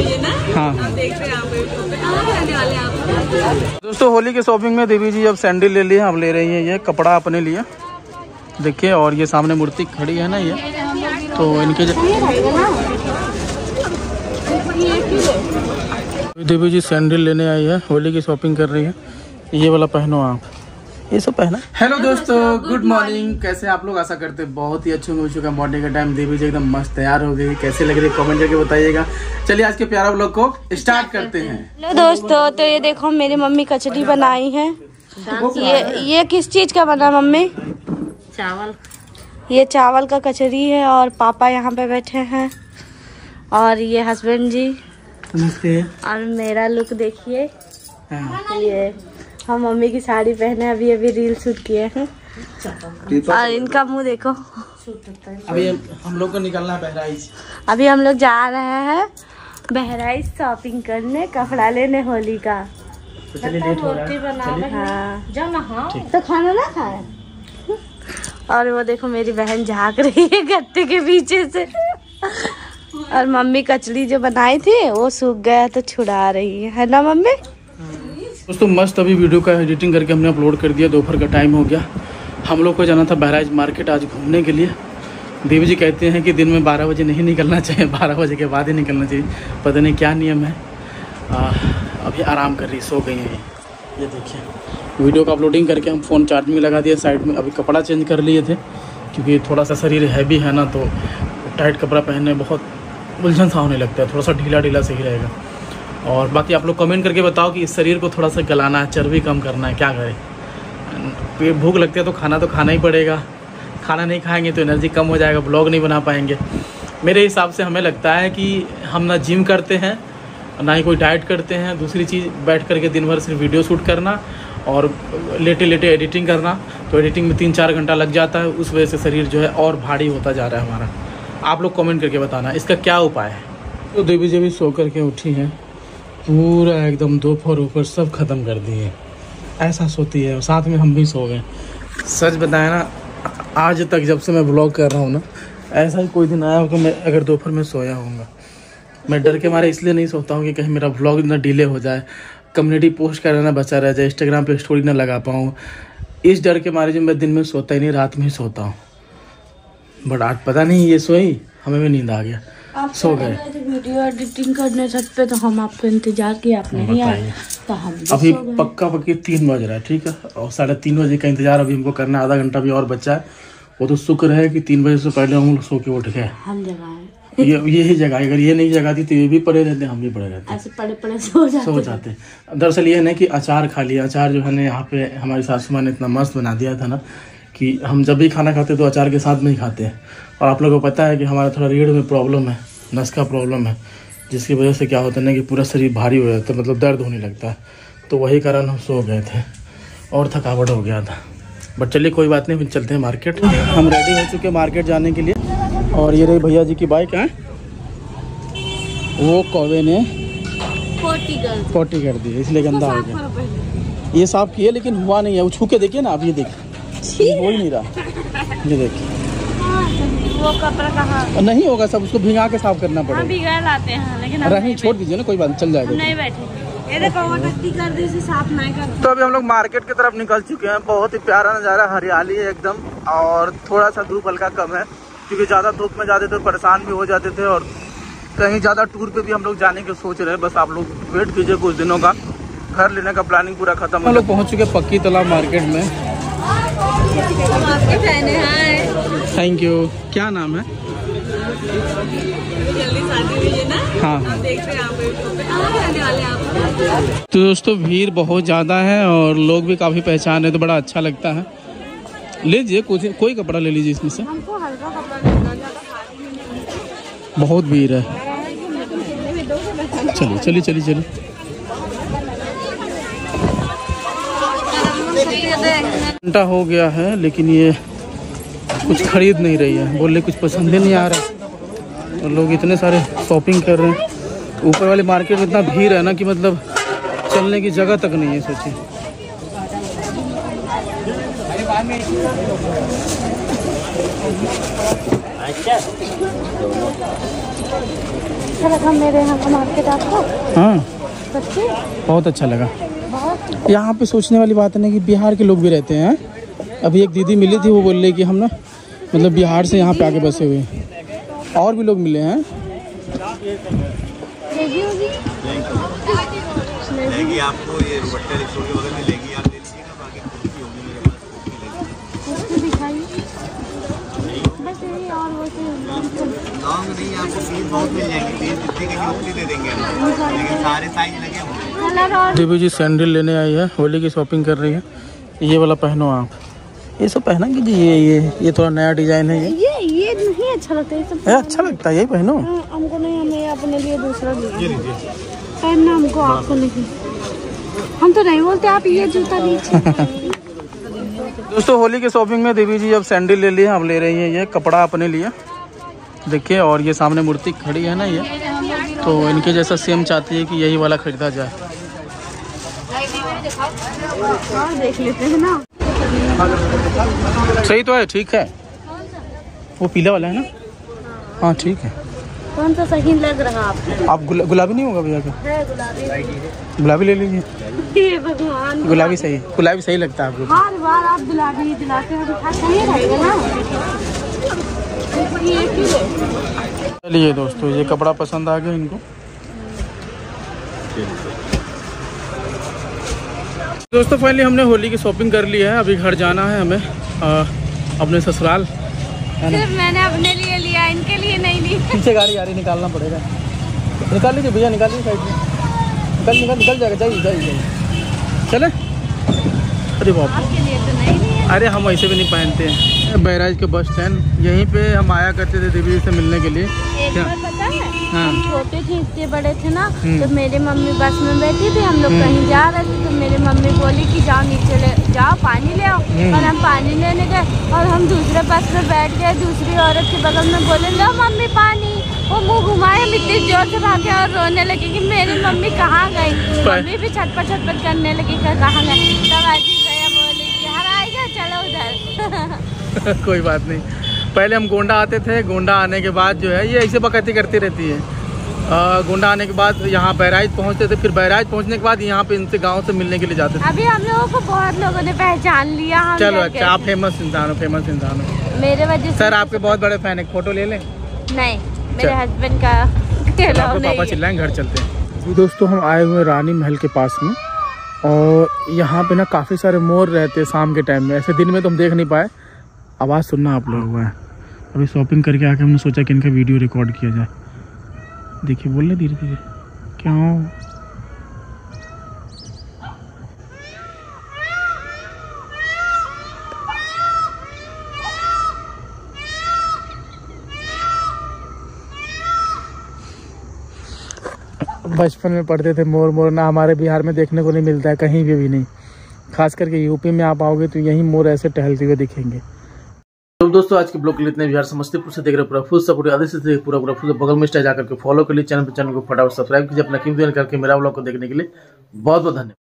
है ना? हाँ। आप देख रहे हैं आप कहाँ रहने वाले हैं आप। दोस्तों होली की शॉपिंग में देवी जी अब सैंडल ले लिए हम ले रही है ये कपड़ा अपने लिए। देखिए और ये सामने मूर्ति खड़ी है ना ये। तो इनके देवी जी सैंडल लेने आई है होली की शॉपिंग कर रही है। ये वाला पहनो आप। ये सब पहना। हेलो दोस्तों गुड मॉर्निंग कैसे आप लोग? आशा करते हैं बहुत ही अच्छे हो चुका मॉर्निंग का टाइम देवी जी एकदम मस्त तैयार हो गई कैसे लग रही है? कमेंट करके बताइएगा। चलिए आज के प्यारा ब्लॉग को स्टार्ट करते हैं। हेलो दोस्तों तो ये देखो मेरी मम्मी कचरी बनाई है। ये ये किस चीज़ का बना मम्मी? चावल। ये चावल का कचरी है और पापा यहाँ पे बैठे हैं। और ये हस्बैंड जी। नमस्ते। और मेरा लुक देखिए। हाँ। ये हम मम्मी की साड़ी पहने अभी अभी रील शूट किए हैं। और इनका मुँह देखो। अभी हम- हम लोग को निकलना है बहराइच। अभी हम लोग जा रहे हैं बहराइच शॉपिंग करने कपड़ा लेने होली का। तो लेट हो रहा है। हाँ। जाओ ना हाँ तो खाना ना खाए। और वो देखो मेरी बहन झाँक रही है गत्ते के पीछे से। और मम्मी कचड़ी जो बनाई थी वो सूख गया तो छुड़ा रही है। है ना मम्मी? दोस्तों मस्त अभी वीडियो का एडिटिंग करके हमने अपलोड कर दिया दोपहर का टाइम हो गया। हम लोग को जाना था बहराइच मार्केट आज घूमने के लिए। देवी जी कहते हैं कि दिन में बारह बजे नहीं निकलना चाहिए बारह बजे के बाद ही निकलना चाहिए। पता नहीं क्या नियम है। आ, अभी आराम कर रही सो गई हैं। ये देखिए वीडियो का अपलोडिंग करके हम फ़ोन चार्ज में लगा दिया साइड में अभी कपड़ा चेंज कर लिए थे। क्योंकि थोड़ा सा शरीर हैवी है ना तो टाइट कपड़ा पहनने बहुत उलझन सा होने लगता है थोड़ा सा ढीला ढीला सही रहेगा। और बाकी आप लोग कमेंट करके बताओ कि इस शरीर को थोड़ा सा गलाना है, चर्बी कम करना है, क्या करें? भूख लगती है तो खाना तो खाना ही पड़ेगा। खाना नहीं खाएँगे तो एनर्जी कम हो जाएगा ब्लॉग नहीं बना पाएँगे। मेरे हिसाब से हमें लगता है कि हम ना जिम करते हैं, ना ही कोई डाइट करते हैं। दूसरी चीज़, बैठ करके दिन भर सिर्फ़ वीडियो शूट करना और लेटे लेटे एडिटिंग करना तो एडिटिंग में तीन चार घंटा लग जाता है। उस वजह से शरीर जो है और भारी होता जा रहा है हमारा। आप लोग कमेंट करके बताना, इसका क्या उपाय है? तो देवी जी भी सो करके उठी हैं। पूरा एकदम दोपहर ऊपर सब खत्म कर दिए। ऐसा सोती है साथ में हम भी सो गए। सच बताया ना आज तक जब से मैं ब्लॉग कर रहा हूँ ना ऐसा ही कोई दिन आया होगा मैं अगर दोपहर में सोया होऊँगा। मैं डर के मारे इसलिए नहीं सोता हूँ कि कहीं मेरा ब्लॉग ना डिले हो जाए कम्युनिटी पोस्ट करना ना बचा रह जाए इंस्टाग्राम पे स्टोरी ना लगा पाऊँ। इस डर के मारे जो मैं दिन में सोता ही नहीं रात में ही सोता हूँ। बट आज पता नहीं ये सोई हमें भी नींद आ गया। सो गए। वीडियो एडिटिंग करने छत पे तो हम आपको इंतज़ार किया आप नहीं आए तो हम अभी पक्का पक्की तीन बज रहा है ठीक है? और साढ़े तीन बजे का इंतज़ार अभी हमको करना है आधा घंटा भी और बचा है। वो तो शुक्र है कि तीन बजे से पहले हम लोग सो के उठ गए। हम जगह ये यही जगह अगर ये नहीं जगाती तो ये भी पड़े रहते हम भी पड़े रहते। ऐसे पड़े पड़े सो जाते सो जाते। दरअसल ये ना कि अचार खा लिया। अचार जो है ना यहाँ पे हमारी सासू माँ ने इतना मस्त बना दिया था ना कि हम जब भी खाना खाते तो अचार के साथ में ही खाते हैं। और आप लोगों को पता है कि हमारा थोड़ा रीढ़ में प्रॉब्लम है। नस का प्रॉब्लम है जिसकी वजह से क्या होता है ना कि पूरा शरीर भारी हो जाता है मतलब दर्द होने लगता है। तो वही कारण हम सो गए थे और थकावट हो गया था। बट चलिए कोई बात नहीं फिर चलते हैं मार्केट हम रेडी हो चुके हैं मार्केट जाने के लिए। और ये रही भैया जी की बाइक है? वो कौवे ने पोटी कर दी। इसलिए गंदा हो गया। ये साफ़ किए लेकिन हुआ नहीं है। वो छू के देखिए ना आप ये देखिए हो ही नहीं रहा। ये देखिए वो कपड़ा कहाँ नहीं होगा सब उसको भिगा के साफ़ करना पड़ेगा। बिगड़ लाते हैं लेकिन रही छोड़ दीजिए ना कोई बात चल जाएगा। नहीं बैठे। ये देखो वो टट्टी कर साफ़ नहीं कर। तो अभी हम लोग मार्केट की तरफ़ निकल चुके हैं। बहुत ही प्यारा नज़ारा हरियाली है एकदम और थोड़ा सा धूप हल्का कम है क्योंकि ज़्यादा धूप में जाते थे तो परेशान भी हो जाते थे और कहीं ज़्यादा टूर पे भी हम लोग जाने के सोच रहे हैं। बस आप लोग वेट कीजिए कुछ दिनों का। घर लेने का प्लानिंग पूरा खत्म हम लोग पहुँच चुके हैं पक्की तालाब मार्केट में। आपके फ़ैन है। थैंक यू क्या नाम है? जल्दी शादी हुई है तो दोस्तों भीड़ बहुत ज़्यादा है और लोग भी काफ़ी पहचान है तो बड़ा अच्छा लगता है। लीजिए कुछ कोई कपड़ा ले लीजिए इसमें से। बहुत भीड़ है। चलिए चलिए चलिए। चलिए घंटा हो गया है लेकिन ये कुछ खरीद नहीं रही है। बोल रही कुछ पसंद ही नहीं आ रहा। और लोग इतने सारे शॉपिंग कर रहे हैं। ऊपर वाले मार्केट में इतना भीड़ है ना कि मतलब चलने की जगह तक नहीं है अच्छा मेरे हाँ। बहुत अच्छा लगा। यहाँ पे सोचने वाली बात है ना कि बिहार के लोग भी रहते हैं। अभी एक दीदी मिली थी, वो बोल रही कि हम ना मतलब बिहार से यहाँ पे आके बसे हुए। और भी लोग मिले हैं। लेगी आपको ये दुपट्टा रिक्शो के बगल में लेगी आप ले लीजिएगा बाकी कुर्ती होगी मेरे पास कुर्ती लेगी। उसकी दिखाई बस यही और वो से लॉन्ग नहीं आपको पीस बहुत मिल जाएँगी पीस जितनी कहीं उतनी दे देंगे लेकिन सारे साइज़ लगे हुए हैं कलर और देवी जी सैंडल लेने आई है होली की शॉपिंग कर रही है। ये वाला पहनो आप। ये सब पहना कीजिए ये ये ये थोड़ा नया डिज़ाइन है ये? ये ये नहीं अच्छा लगता ये सब अच्छा लगता है यही पहनो? हाँ, हमको नहीं हमें अपने लिए दूसरा पहनना हमको आपको नहीं। हम तो नहीं बोलते आप ये जूता लीजिए। दोस्तों होली की शॉपिंग में देवी जी अब सैंडल ले लिए अब ले रही है ये कपड़ा अपने लिए। देखिए और ये सामने मूर्ति खड़ी है ना ये? तो इनके जैसा सेम चाहती है कि यही वाला खरीदा जाए। देख लेते हैं ना। सही तो है ठीक है। वो पीला वाला है ना? हाँ ठीक है। कौन सा सही लग रहा आपको? आप गुला, गुलाबी नहीं होगा भैया का? गुलाबी। गुलाबी ले लीजिए। भगवान गुलाबी सही गुलाबी सही लगता है आपको। हर बार आप गुलाबी दिलाते हो दिखा सही रहेगा ना? ये क्यों ले? चलिए दोस्तों ये कपड़ा पसंद आ गया इनको। दोस्तों फाइनली हमने होली की शॉपिंग कर ली है। अभी घर जाना है हमें आ, अपने ससुराल। सिर्फ़ मैंने अपने लिए लिया इनके लिए नहीं ली। पीछे गाड़ी आ रही निकालना पड़ेगा। निकाल लीजिए भैया निकाल लीजिए साइड में। निकल निकल निकल जाएगा। जाइए जाइए जाइए। चले। अरे बाप तो अरे हम ऐसे भी नहीं पहनते। हैं बैराज के बस स्टैंड यहीं पे हम आया करते थे देवी जी से मिलने के लिए। क्या? है हम छोटे थे इतने बड़े थे ना हम्म। तो मेरे मम्मी बस में बैठी थी हम लोग। कहीं जा रहे थे तो मेरी मम्मी बोली कि जाओ नीचे ले जाओ पानी ले आओ हम्म। और हम पानी लेने गए और हम दूसरे बस में बैठ गए दूसरी औरत के बगल में बोले लो मम्मी पानी वो मुँह घुमाए हम इतनी ज़ोर से भागे और रोने लगे कि मेरी मम्मी कहाँ गई मम्मी भी छटपट छटपट करने लगी कहाँ गए तब आजी भैया बोले कि हर आएगा चलो उधर कोई बात नहीं पहले हम गोंडा आते थे गोंडा आने के बाद जो है ये ऐसे बकैती करती रहती है। आ, गोंडा आने के बाद यहाँ बहराइच पहुँचते थे फिर बहराइच पहुँचने के बाद यहाँ पे इनसे गाँव से मिलने के लिए जाते थे। अभी हम लोगों को बहुत लोगों ने पहचान लिया हम चलो अच्छा आप फ़ेमस इंसान हो फ़ेमस इंसान हो। मेरे वजह से सर आपके बहुत बड़े फ़ैन है फ़ोटो ले लें? नहीं मेरे। हस्बैंड का पापा चिल्लाएँ घर चलते हैं। दोस्तों हम आए हुए रानी महल के पास में और यहाँ पे ना काफ़ी सारे मोर रहते हैं शाम के टाइम में ऐसे दिन में तो हम देख नहीं पाए। आवाज़ सुनना आप लोगों है। अभी शॉपिंग करके आके हमने सोचा कि इनका वीडियो रिकॉर्ड किया जाए। देखिए, बोल रहे धीरे धीरे। क्या हो? बचपन में पढ़ते थे मोर मोर, ना हमारे बिहार में देखने को नहीं मिलता है, कहीं भी भी नहीं। खास करके यूपी में आप आओगे तो यहीं मोर ऐसे टहलते हुए दिखेंगे। तो दोस्तों, आज के ब्लॉग के लिए इतने बिहार समस्तीपुर से देख रहे पूरा फुल सपोर्ट आदेश से पूरा पूरा फुल बगल में स्टाइल जाकर के फॉलो कर लिए। चैनल पर चैनल को फटाफट सब्सक्राइब कीजिए। अपना कीमती करके मेरा ब्लॉग को देखने के लिए बहुत बहुत धन्यवाद।